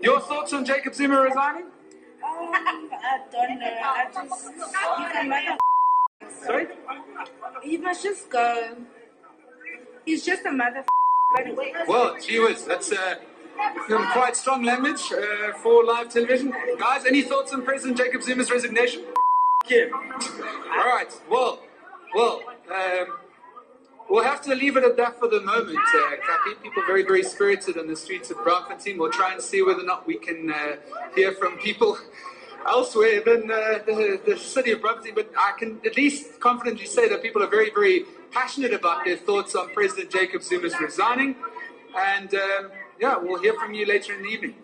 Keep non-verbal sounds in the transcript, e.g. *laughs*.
Your thoughts on Jacob Zuma resigning? Um, I don't know. I just he's a mother. Sorry? He must just go. He's just a mother. Well, gee whiz, that's uh, quite strong language uh, for live television. Guys, any thoughts on President Jacob Zuma's resignation? Kim. All right. Well, well, um, we'll have to leave it at that for the moment, uh, Kathy. People very, very spirited on the streets of Braamfontein. We'll try and see whether or not we can uh, hear from people *laughs* elsewhere than uh, the, the city of Braamfontein. But I can at least confidently say that people are very, very passionate about their thoughts on President Jacob Zuma's resigning. And um, yeah, we'll hear from you later in the evening.